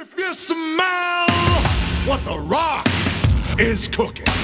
If you smell what the rock is cooking.